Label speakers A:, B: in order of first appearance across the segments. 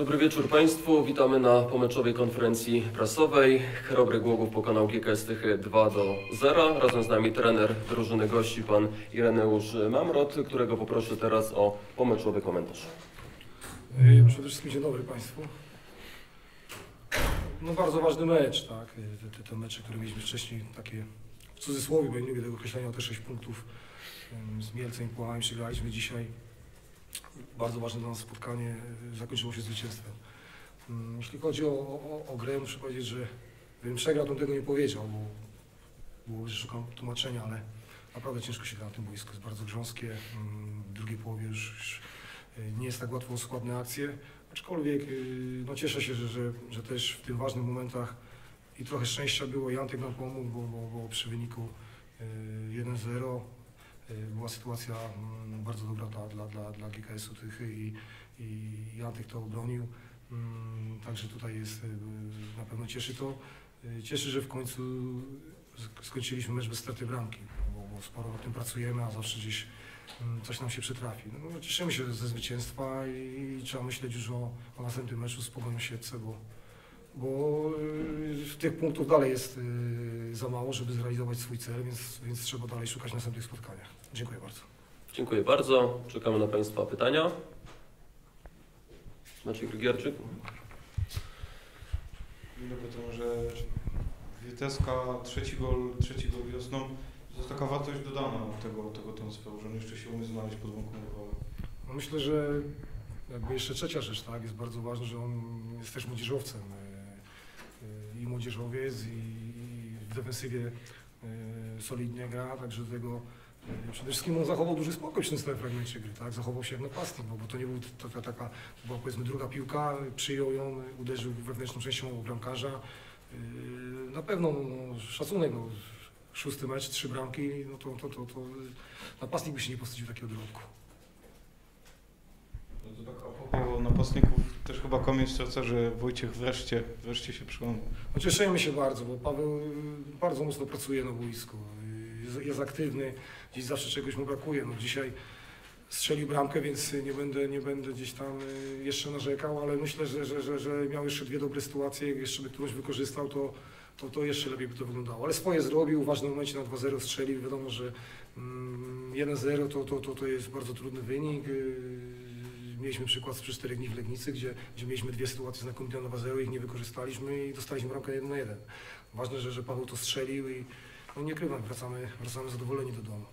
A: Dobry wieczór Państwu. Witamy na pomeczowej konferencji prasowej. Chrobry Głogów pokonał GKS Tychy 2 do 0. Razem z nami trener drużyny gości, pan Ireneusz Mamrot, którego poproszę teraz o pomeczowy komentarz.
B: Y, Przede wszystkim dzień dobry Państwu. No bardzo ważny mecz, tak. Y, Te, te, te mecze, które mieliśmy wcześniej, takie w cudzysłowie, bo nie lubię tego określenia, te 6 punktów z Mielcem i Puławami przegraliśmy dzisiaj. Bardzo ważne dla nas spotkanie y, zakończyło się zwycięstwem. Ym, Jeśli chodzi o, o, o grę, muszę powiedzieć, że gdybym przegrał, to tego nie powiedział, bo byłoby, że szukam tłumaczenia, ale naprawdę ciężko się gra na tym boisku. Jest bardzo grząskie. Ym, W drugiej połowie już, już y, nie jest tak łatwo składne akcje, aczkolwiek y, no cieszę się, że, że, że też w tych ważnych momentach i trochę szczęścia było i Antek nam pomógł, bo, bo, bo przy wyniku y, 1-0 y, była sytuacja mm, bardzo dobra dla, dla, dla, dla GKS-u Tychy i, i, i Antek to obronił. Mm, Także tutaj jest, y, na pewno cieszy to. Y, Cieszy, że w końcu sk- skończyliśmy mecz bez straty bramki, bo, bo sporo nad tym pracujemy, a zawsze gdzieś mm, coś nam się przytrafi. No, cieszymy się ze zwycięstwa i, trzeba myśleć już o, o następnym meczu z Pogonią Siedlce, bo, bo y, tych punktów dalej jest y, za mało, żeby zrealizować swój cel, więc, więc trzeba dalej szukać następnych spotkaniach. Dziękuję bardzo.
A: Dziękuję bardzo. Czekamy na Państwa pytania. Maciej Grygierczyk.
C: Dzień dobry, to że Wieteska, trzeci gol, trzeci gol wiosną. To jest taka wartość dodana tego, tego transferu, że on jeszcze się umie znaleźć pod Głowa.
B: No myślę, że jakby jeszcze trzecia rzecz, tak, jest bardzo ważna, że on jest też młodzieżowcem. Młodzieżowiec, i, w defensywie y, solidnie gra, także tego y, przede wszystkim on zachował duży spokój przy tym fragmencie gry, tak, zachował się jak napastnik, bo, bo to nie był taka, taka, to była powiedzmy druga piłka, przyjął ją, uderzył wewnętrzną częścią bramkarza. Y, Na pewno no, szacunek, no, szósty mecz, trzy bramki, no to, to, to, to napastnik by się nie postawił takiego dorobku.
C: No to tak a napastników, też chyba z serca, że Wojciech wreszcie, wreszcie się.
B: No cieszymy się bardzo, bo Paweł y, bardzo mocno pracuje na boisku. Y, Jest, jest aktywny, gdzieś zawsze czegoś mu brakuje. No dzisiaj strzelił bramkę, więc nie będę, nie będę gdzieś tam y, jeszcze narzekał, ale myślę, że, że, że, że miał jeszcze dwie dobre sytuacje. Jak jeszcze by którąś wykorzystał, to, to, to jeszcze lepiej by to wyglądało. Ale swoje zrobił, w ważnym momencie na 2-0 strzelił. Wiadomo, że mm, 1-0 to, to, to, to jest bardzo trudny wynik. Mieliśmy przykład z 4 dni w Legnicy, gdzie, gdzie mieliśmy dwie sytuacje znakomite na 2-0, ich nie wykorzystaliśmy i dostaliśmy bramkę 1 na 1. Ważne, że, że Paweł to strzelił i no nie krywam, wracamy, wracamy zadowoleni do domu.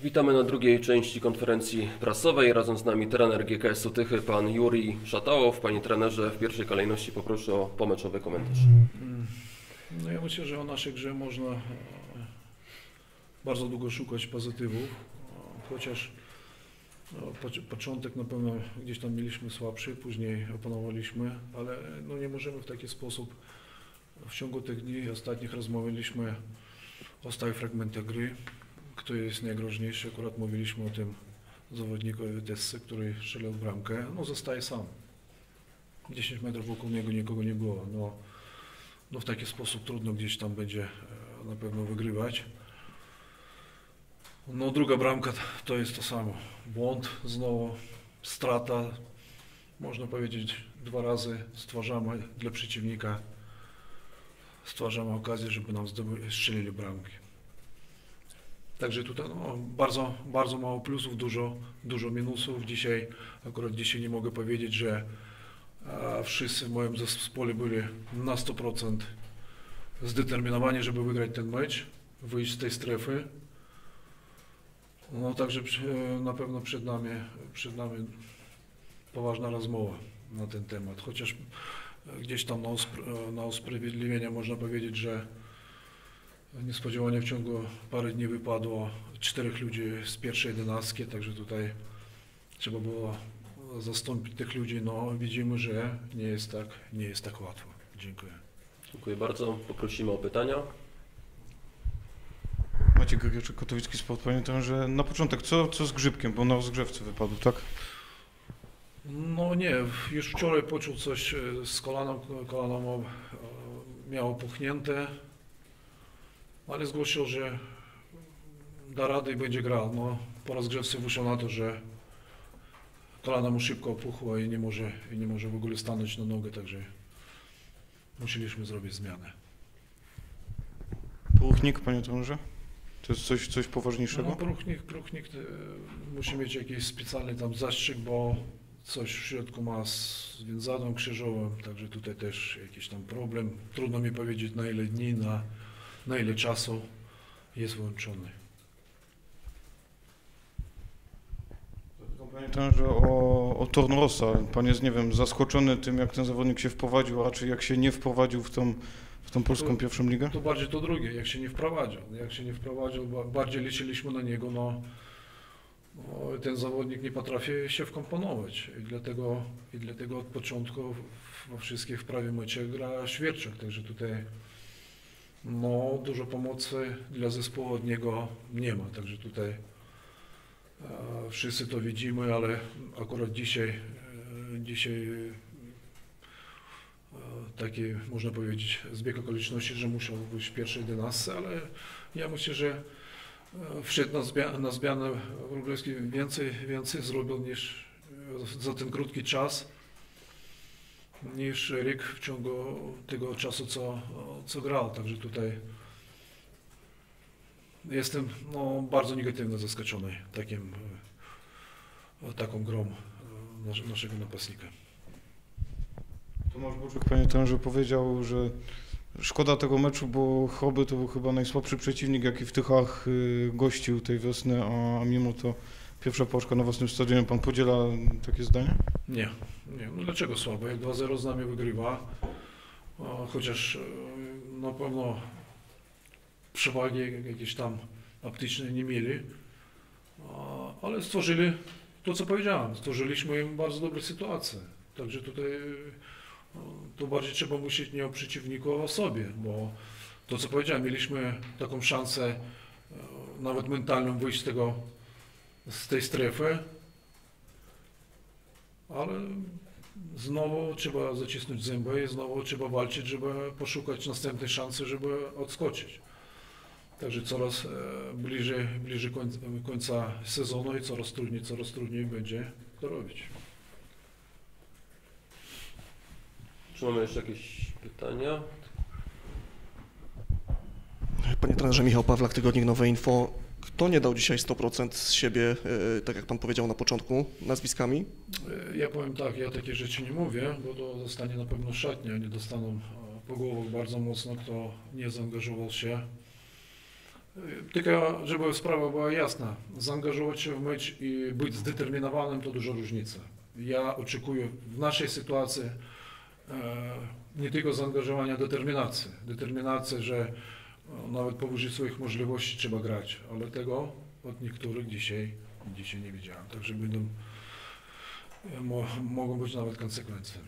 A: Witamy na drugiej części konferencji prasowej. Razem z nami trener GKS-u Tychy, pan Juri Szatałow. Panie trenerze, w pierwszej kolejności poproszę o pomeczowy komentarz.
D: Mm. No ja myślę, że o naszej grze można e, bardzo długo szukać pozytywów, e, chociaż poc- początek na pewno gdzieś tam mieliśmy słabszy, później opanowaliśmy, ale no nie możemy w taki sposób w ciągu tych dni ostatnich rozmawialiśmy o stałych fragmentach gry, kto jest najgroźniejszy, akurat mówiliśmy o tym zawodniku Witessy, który strzelał bramkę, no zostaje sam. 10 metrów wokół niego nikogo nie było. No, no w taki sposób trudno gdzieś tam będzie e, na pewno wygrywać. No druga bramka to jest to samo. Błąd znowu, strata. Można powiedzieć dwa razy stwarzamy dla przeciwnika stwarzamy okazję, żeby nam strzelili bramki. Także tutaj no, bardzo, bardzo mało plusów, dużo, dużo minusów. Dzisiaj, akurat dzisiaj nie mogę powiedzieć, że wszyscy w moim zespole byli na 100% zdeterminowani, żeby wygrać ten mecz, wyjść z tej strefy. No także na pewno przed nami, przed nami poważna rozmowa na ten temat. Chociaż gdzieś tam na, uspr- na usprawiedliwienie można powiedzieć, że niespodziewanie w ciągu paru dni wypadło czterech ludzi z pierwszej jedenastki, także tutaj trzeba było zastąpić tych ludzi, no widzimy, że nie jest tak, nie jest tak łatwo. Dziękuję.
A: Dziękuję bardzo. Poprosimy o pytania.
C: Maciej Grygieczek, Katowicki Sport. Panie trenerze, na początek, co, co z Grzybkiem, bo na rozgrzewce wypadł, tak?
D: No nie, już wczoraj poczuł coś e, z kolanem, kolano miał, e, miało puchnięte, ale zgłosił, że da radę i będzie grał. No, po rozgrzewce wyszło na to, że kolana mu szybko opuchło i nie może, i nie może w ogóle stanąć na nogę, także musieliśmy zrobić zmianę.
C: Poruchnik, panie trenerze? To jest coś, coś poważniejszego?
D: No, próchnik, próchnik e, musi mieć jakiś specjalny tam zastrzyk, bo coś w środku ma związaną krzyżową, także tutaj też jakiś tam problem. Trudno mi powiedzieć na ile dni, na, na ile czasu jest włączony.
C: Panie trenerze, o, o Tornrosa. Pan jest, nie wiem, zaskoczony tym, jak ten zawodnik się wprowadził, a raczej jak się nie wprowadził w tą, w tą polską
D: To-
C: pierwszą ligę?
D: To bardziej to drugie, jak się nie wprowadził. Jak się nie wprowadził, ba- bardziej liczyliśmy na niego, no, no ten zawodnik nie potrafi się wkomponować i dlatego, i dlatego od początku we wszystkich w prawie meczach gra Świerczak, także tutaj no, dużo pomocy dla zespołu od niego nie ma, także tutaj e, wszyscy to widzimy, ale akurat dzisiaj, e, dzisiaj taki, można powiedzieć, zbieg okoliczności, że musiał być w pierwszej dynastce, ale ja myślę, że e, wszedł na, zmia- na zmianę Wróblewski więcej, więcej zrobił niż e, za ten krótki czas, niż Rick w ciągu tego czasu, co, co grał. Także tutaj jestem no, bardzo negatywnie zaskoczony takim, e, taką grą e, nas- naszego napastnika.
C: Tomasz Boczek, panie trenerze, powiedział, że szkoda tego meczu, bo Choby to był chyba najsłabszy przeciwnik, jaki w Tychach y, gościł tej wiosny, a mimo to pierwsza poczka na własnym stadionie. Pan podziela takie zdanie?
D: Nie, nie. No dlaczego słabo? Jak 2-0 z nami wygrywa, chociaż e, na pewno przewagi jakieś tam optycznej nie mieli, ale stworzyli to, co powiedziałem. Stworzyliśmy im bardzo dobre sytuacje. Także tutaj to bardziej trzeba myśleć nie o przeciwniku, a o sobie, bo to, co powiedziałem, mieliśmy taką szansę e, nawet mentalną wyjść z tego, z tej strefy, ale znowu trzeba zacisnąć zęby i znowu trzeba walczyć, żeby poszukać następnej szansy, żeby odskoczyć. Także coraz e, bliżej, bliżej końca sezonu i coraz trudniej, coraz trudniej będzie to robić.
A: Czy mamy jeszcze jakieś pytania?
E: Panie trenerze, Michał Pawlak, Tygodnik Nowe Info. Kto nie dał dzisiaj 100% z siebie, e, tak jak pan powiedział na początku, nazwiskami?
D: E, Ja powiem tak, ja takie rzeczy nie mówię, bo to zostanie na pewno szatnia, nie dostaną e, po głowach bardzo mocno, kto nie zaangażował się. Tylko, żeby sprawa była jasna, zaangażować się w mecz i być zdeterminowanym to duża różnica. Ja oczekuję w naszej sytuacji nie tylko zaangażowania, determinacji. Determinacji, że e, nawet powyżej swoich możliwości trzeba grać, ale tego od niektórych dzisiaj, dzisiaj nie widziałem. Także będą Mo, mogą być nawet konsekwencje.